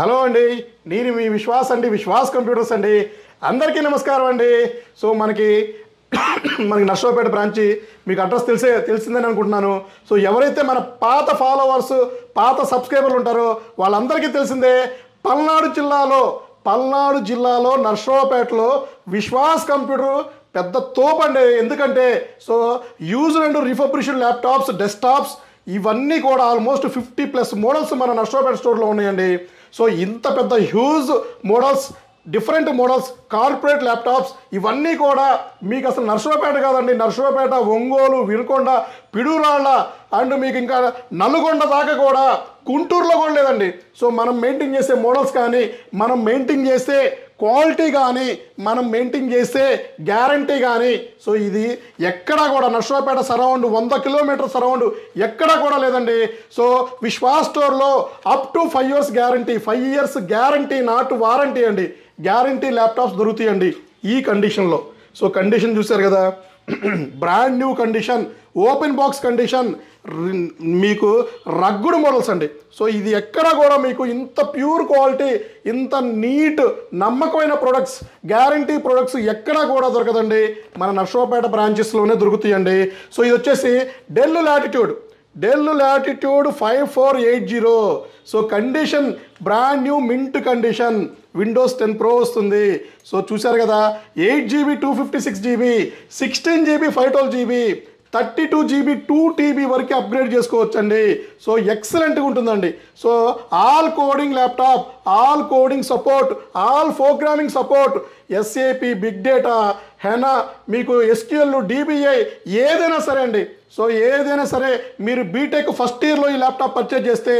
Hello అండి నేను మీ విశ్వాస్ అండి విశ్వాస్ కంప్యూటర్స్ అండి. అందరికీ నమస్కారం అండి. సో మనకి మనకి నర్సరావుపేట బ్రాంచి మీకు అడ్రస్ తెలిసే తెలిసిందని అనుకుంటున్నాను. సో ఎవరైతే మన పాత ఫాలోవర్స్ పాత సబ్స్క్రైబర్లు ఉంటారో వాళ్ళందరికీ తెలిసిందే పల్నాడు జిల్లాలో పల్నాడు జిల్లాలో నర్సరావుపేటలో విశ్వాస్ కంప్యూటర్ పెద్ద తోపండి ఎందుకంటే so use and refurbished laptops desktops ఇవన్నీ కూడా ఆల్మోస్ట్ ఫిఫ్టీ ప్లస్ మోడల్స్ మన నర్సరావుపేట స్టోర్లో ఉన్నాయండి. సో ఇంత పెద్ద huge models different models corporate laptops ఇవన్నీ కూడా మీకు అసలు నర్సరావుపేట కాదండి. నర్సరావుపేట ఒంగోలు వినుకొండ పిడురాళ్ళ అండ్ మీకు ఇంకా నల్గొండ దాకా కూడా గుంటూరులో కూడా లేదండి. సో మనం మెయింటైన్ చేసే మోడల్స్ కానీ మనం మెయింటైన్ చేసే క్వాలిటీ కానీ మనం మెయింటైన్ చేసే గ్యారంటీ కానీ సో ఇది ఎక్కడా కూడా నర్సరావుపేట సరౌండ్ వంద కిలోమీటర్ సరౌండ్ ఎక్కడా కూడా లేదండి. సో విశ్వాస్ స్టోర్లో up to five years guarantee five years guarantee not warranty అండి. గ్యారంటీ ల్యాప్టాప్స్ దొరుకుతాయండి ఈ కండిషన్లో. సో కండిషన్ చూశారు కదా brand new condition open box condition మీకు రగ్గుడు మోడల్స్ అండి. సో ఇది ఎక్కడ కూడా మీకు ఇంత ప్యూర్ క్వాలిటీ ఇంత నీట్ నమ్మకమైన ప్రొడక్ట్స్ గ్యారంటీ ప్రొడక్ట్స్ ఎక్కడా కూడా దొరకదండి. మన నర్సరావుపేట బ్రాంచెస్లోనే దొరుకుతాయండి. సో ఇది వచ్చేసి Dell Latitude. Dell Latitude five four eight zero. So condition brand new mint condition. Windows ten pro వస్తుంది. సో చూశారు కదా eight GB two fifty six GB sixteen GB five twelve GB. Thirty two GB two TB వరకు upgrade చేసుకోవచ్చండి. So ఎక్సలెంట్గా ఉంటుందండి. So all coding laptop all coding support all programming support SAP big data HANA మీకు SQL DBI ఏదైనా సరే అండి. So ఏదైనా సరే మీరు బీటెక్ ఫస్ట్ ఇయర్లో ఈ ల్యాప్టాప్ పర్చేజ్ చేస్తే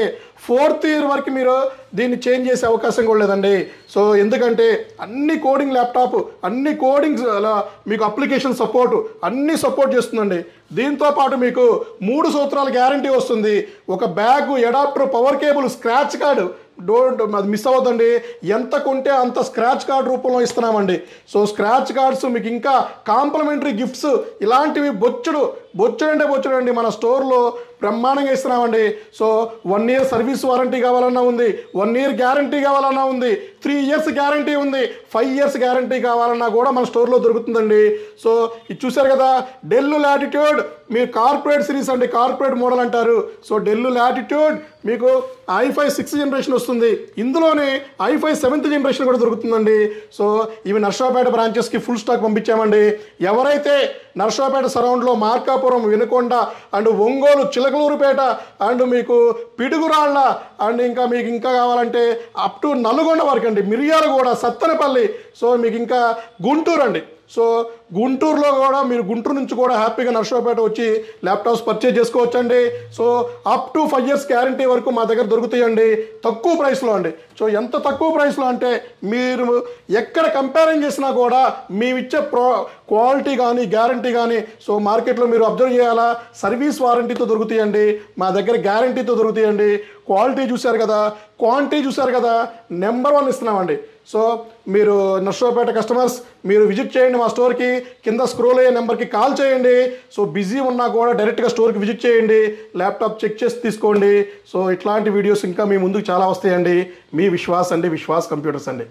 ఫోర్త్ ఇయర్ వరకు మీరు దీన్ని చేంజ్ చేసే అవకాశం కూడా లేదండి. సో ఎందుకంటే అన్ని కోడింగ్ ల్యాప్టాప్ అన్ని కోడింగ్ మీకు అప్లికేషన్ సపోర్ట్ అన్ని సపోర్ట్ చేస్తుందండి. దీంతో పాటు మీకు మూడు సూత్రాల గ్యారంటీ వస్తుంది. ఒక bag adapter power cable scratch card don't అది మిస్ అవ్వదండి ఎంత కొంటే అంత స్క్రాచ్ కార్డ్ రూపంలో ఇస్తున్నామండి. సో స్క్రాచ్ కార్డ్స్ మీకు ఇంకా కాంప్లిమెంటరీ గిఫ్ట్స్ ఇలాంటివి బొచ్చుడు బొచ్చుడు అంటే మన స్టోర్లో బ్రహ్మాండంగా ఇస్తున్నామండి. So one year service warranty కావాలన్నా ఉంది. వన్ ఇయర్ గ్యారంటీ కావాలన్నా ఉంది. త్రీ ఇయర్స్ గ్యారంటీ ఉంది. ఫైవ్ ఇయర్స్ గ్యారంటీ కావాలన్నా కూడా మన స్టోర్లో దొరుకుతుందండి. సో ఇది చూశారు కదా డెల్ లాటిట్యూడ్ మీరు కార్పొరేట్ సిరీస్ అండి. కార్పొరేట్ మోడల్ అంటారు. సో డెల్ లాటిట్యూడ్ మీకు ఐఫై సిక్స్త్ జనరేషన్ వస్తుంది. ఇందులోనే ఐఫై సెవెంత్ జనరేషన్ కూడా దొరుకుతుందండి. సో ఇవి నర్సాపేట బ్రాంచెస్కి ఫుల్ స్టాక్ పంపించామండి. ఎవరైతే నర్సాపేట సరౌండ్లో మార్కాపురం వినుకొండ అండ్ ఒంగోలు చిలకలూరుపేట అండ్ మీకు పిడుగురాళ్ళ అండ్ ఇంకా మీకు ఇంకా కావాలంటే అప్ టు నల్గొండ వరకు అండి మిరియాలగూడ సత్తెనపల్లి. సో మీకు ఇంకా గుంటూరు అండి సో గుంటూరులో కూడా మీరు గుంటూరు నుంచి కూడా హ్యాపీగా నర్సరావుపేట వచ్చి ల్యాప్టాప్స్ పర్చేజ్ చేసుకోవచ్చండి. So up to five years guarantee వరకు మా దగ్గర దొరుకుతాయండి. తక్కువ ప్రైస్లో అండి. సో ఎంత తక్కువ ప్రైస్లో అంటే మీరు ఎక్కడ కంపారిజన్ చేసినా కూడా మేమిచ్చే ప్రో క్వాలిటీ కానీ గ్యారంటీ కానీ సో మార్కెట్లో మీరు అబ్జర్వ్ చేయాలా? సర్వీస్ వారంటీతో దొరుకుతాయండి. మా దగ్గర గ్యారంటీతో దొరుకుతాయండి. క్వాలిటీ చూశారు కదా? క్వాంటిటీ చూశారు కదా? నెంబర్ వన్ ఇస్తున్నామండి. సో మీరు నర్సరావుపేట కస్టమర్స్ మీరు విజిట్ చేయండి మా స్టోర్కి కింద స్క్రోల్ అయ్యే నెంబర్కి కాల్ చేయండి. సో బిజీ ఉన్నా కూడా డైరెక్ట్గా స్టోర్కి విజిట్ చేయండి. ల్యాప్టాప్ చెక్ చేసి తీసుకోండి. సో ఇట్లాంటి వీడియోస్ ఇంకా మీ ముందుకు చాలా వస్తాయండి. మీ విశ్వాస్ అండి విశ్వాస్ కంప్యూటర్స్ అండి.